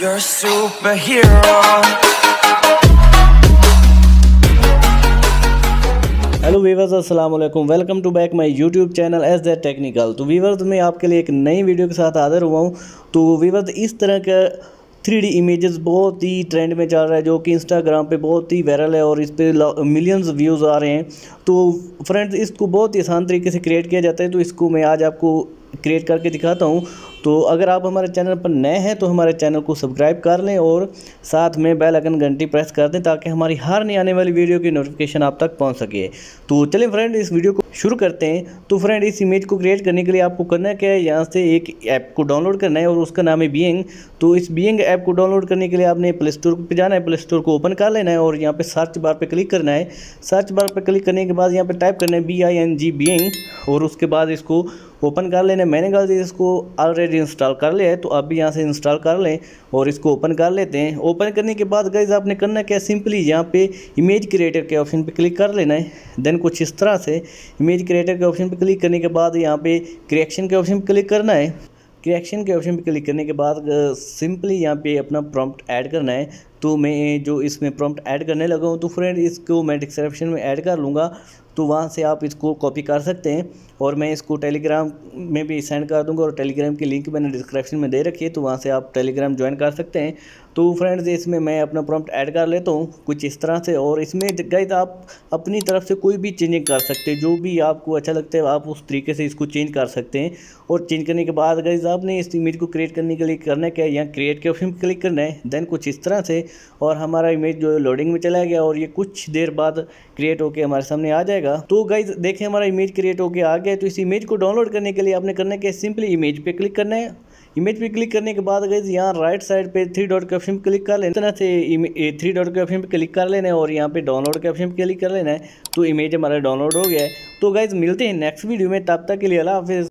You're a superhero. Hello viewers अस्सलाम वालेकुम welcome to back my YouTube channel as that technical तो viewers मैं आपके लिए एक नई वीडियो के साथ हाजिर हुआ हूँ। तो वीवर्स इस तरह का थ्री डी इमेजेस बहुत ही ट्रेंड में चल रहा है, जो कि इंस्टाग्राम पे बहुत ही वायरल है और इस पर मिलियंस व्यूज़ आ रहे हैं। तो फ्रेंड्स इसको बहुत ही आसान तरीके से क्रिएट किया जाता है। तो इसको मैं आज आपको क्रिएट करके दिखाता हूँ। तो अगर आप हमारे चैनल पर नए हैं तो हमारे चैनल को सब्सक्राइब कर लें और साथ में बेल आइकन घंटी प्रेस कर दें ताकि हमारी हर नई आने वाली वीडियो की नोटिफिकेशन आप तक पहुँच सके। तो चलिए फ्रेंड इस वीडियो को शुरू करते हैं। तो फ्रेंड इस इमेज को क्रिएट करने के लिए आपको करना क्या है? यहाँ से एक ऐप को डाउनलोड करना है और उसका नाम है बीइंग तो इस बीइंग ऐप को डाउनलोड करने के लिए आपने प्ले स्टोर पर जाना है। प्ले स्टोर को ओपन कर लेना है और यहाँ पर सर्च बार पर क्लिक करना है। सर्च बार पर क्लिक करने के बाद यहाँ पर टाइप करना है B I N G being और उसके बाद इसको ओपन कर लेना, मैंने गलती इसको ऑलरेडी इंस्टॉल कर लिया है तो आप भी यहाँ से इंस्टॉल कर लें और इसको ओपन कर लेते हैं। ओपन करने के बाद गैज़ आपने करना क्या सिंपली यहाँ पे इमेज क्रिएटर के ऑप्शन पे क्लिक कर लेना है। देन कुछ इस तरह से इमेज क्रिएटर के ऑप्शन पे क्लिक करने के बाद यहाँ पे क्रिएक्शन के ऑप्शन पे क्लिक करना है। क्रिएक्शन के ऑप्शन पे क्लिक करने के बाद सिंपली यहाँ पे अपना प्रॉम्प्ट ऐड करना है। तो मैं जो इसमें प्रॉम्प्ट ऐड करने लगा हूँ तो फ्रेंड इसको मैं डिस्क्रिप्शन में ऐड कर लूँगा तो वहाँ से आप इसको कॉपी कर सकते हैं और मैं इसको टेलीग्राम में भी सेंड कर दूँगा और टेलीग्राम की लिंक मैंने डिस्क्रिप्शन में दे रखी है तो वहाँ से आप टेलीग्राम ज्वाइन कर सकते हैं। तो फ्रेंड्स इसमें मैं अपना प्रॉम्प्ट ऐड कर लेता हूँ, कुछ इस तरह से और इसमें गाइज़ आप अपनी तरफ़ से कोई भी चेंजिंग कर सकते हैं, जो भी आपको अच्छा लगता है, आप उस तरीके से इसको चेंज कर सकते हैं। और चेंज करने के बाद गाइज़ आपने इस इमेज को क्रिएट करने के लिए करना क्या है, यहाँ क्रिएट के ऑप्शन क्लिक करना है देन कुछ इस तरह से और हमारा इमेज जो लोडिंग में चला गया और ये कुछ देर बाद क्रिएट होकर हमारे सामने आ जाएगा। तो गाइज़ देखें हमारा इमेज क्रिएट होकर आ गया तो इस इमेज को डाउनलोड करने के लिए आपने करना क्या सिंपली इमेज पे क्लिक करना है। इमेज पे क्लिक करने के बाद गई यहाँ राइट साइड पे थ्री डॉट के ऑप्शन क्लिक कर लेना तरह से थ्री डॉट के ऑप्शन पे क्लिक कर लेना है और यहाँ पे डाउनलोड के ऑप्शन पे क्लिक कर लेना है। तो इमेज हमारा डाउनलोड हो गया है। तो गाइज़ मिलते हैं नेक्स्ट वीडियो में। तब तक के लिए अला हाफिज़।